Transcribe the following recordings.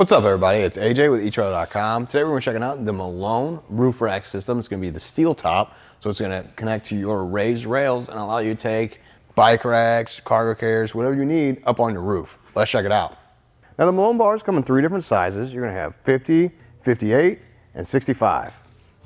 What's up everybody, it's AJ with eTrailer.com. Today we're going to checking out the Malone roof rack system. It's gonna be the steel top, so it's gonna connect to your raised rails and allow you to take bike racks, cargo carriers, whatever you need up on your roof. Let's check it out. Now the Malone bars come in three different sizes. You're gonna have 50, 58, and 65.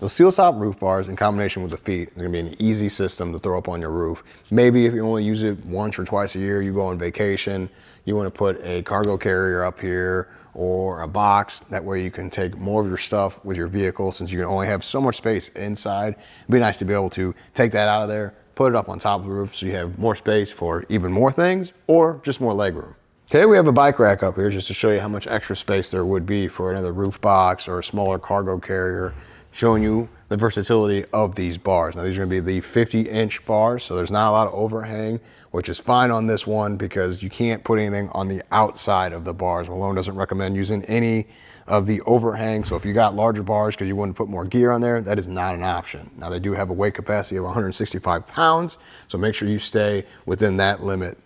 The steel top roof bars in combination with the feet is gonna be an easy system to throw up on your roof. Maybe if you only use it once or twice a year, you go on vacation, you wanna put a cargo carrier up here or a box. That way you can take more of your stuff with your vehicle since you can only have so much space inside. It'd be nice to be able to take that out of there, put it up on top of the roof so you have more space for even more things or just more leg room. Today we have a bike rack up here just to show you how much extra space there would be for another roof box or a smaller cargo carrier showing you the versatility of these bars. Now these are gonna be the 50 inch bars, so there's not a lot of overhang, which is fine on this one because you can't put anything on the outside of the bars. Malone doesn't recommend using any of the overhang. So if you got larger bars because you want to put more gear on there, that is not an option. Now they do have a weight capacity of 165 pounds, so make sure you stay within that limit.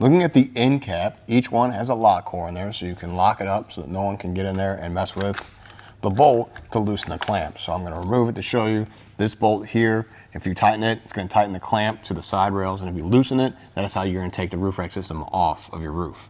Looking at the end cap, each one has a lock core in there so you can lock it up so that no one can get in there and mess with the bolt to loosen the clamp. So I'm gonna remove it to show you this bolt here. If you tighten it, it's gonna tighten the clamp to the side rails. And if you loosen it, that's how you're gonna take the roof rack system off of your roof.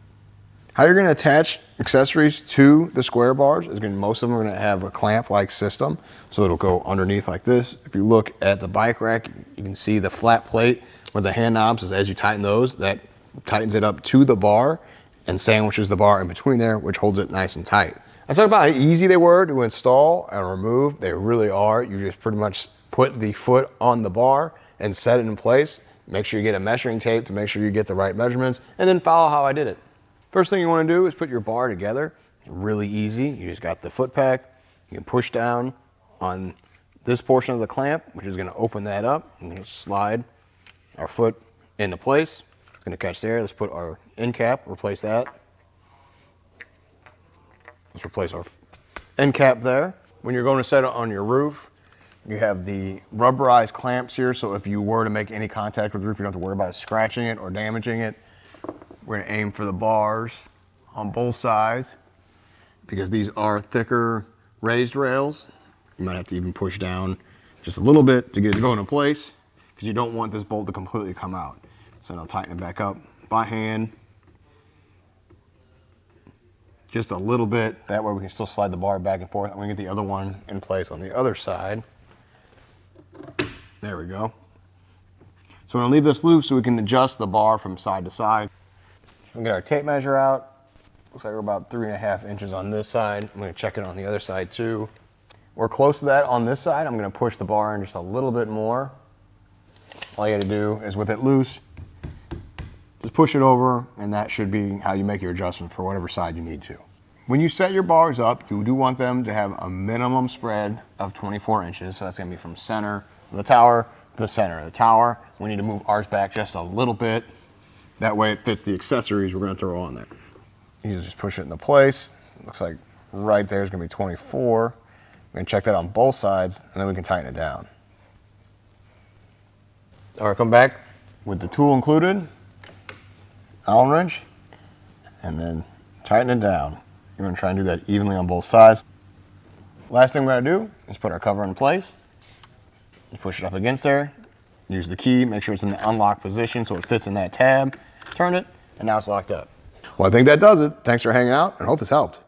How you're gonna attach accessories to the square bars is gonna, most of them are gonna have a clamp-like system. So it'll go underneath like this. If you look at the bike rack, you can see the flat plate where the hand knobs is as you tighten those, that tightens it up to the bar and sandwiches the bar in between there, which holds it nice and tight. I talked about how easy they were to install and remove. They really are. You just pretty much put the foot on the bar and set it in place. Make sure you get a measuring tape to make sure you get the right measurements and then follow how I did it. First thing you want to do is put your bar together. It's really easy. You just got the foot pack. You can push down on this portion of the clamp, which is going to open that up. I'm going to slide our foot into place. It's going to catch there. Let's put our end cap, replace that. Let's replace our end cap there. When you're going to set it on your roof, you have the rubberized clamps here, so if you were to make any contact with the roof, you don't have to worry about scratching it or damaging it. We're gonna aim for the bars on both sides because these are thicker raised rails. You might have to even push down just a little bit to get it to go into place because you don't want this bolt to completely come out. So I'll tighten it back up by hand just a little bit. That way we can still slide the bar back and forth. I'm gonna get the other one in place on the other side. There we go. So we're gonna leave this loose so we can adjust the bar from side to side. We'll get our tape measure out. Looks like we're about three and a half inches on this side. I'm gonna check it on the other side too. We're close to that on this side. I'm gonna push the bar in just a little bit more. All you gotta do is with it loose, just push it over and that should be how you make your adjustment for whatever side you need to. When you set your bars up, you do want them to have a minimum spread of 24 inches. So that's gonna be from center of the tower to the center of the tower. We need to move ours back just a little bit. That way it fits the accessories we're gonna throw on there. You just push it into place. Looks like right there is gonna be 24. We're gonna check that on both sides and then we can tighten it down. All right, come back with the tool included. Allen wrench and then tighten it down. You're gonna try and do that evenly on both sides. Last thing we're gonna do is put our cover in place. You push it up against there, use the key, make sure it's in the unlock position so it fits in that tab, turn it, and now it's locked up. Well, I think that does it. Thanks for hanging out and hope this helped.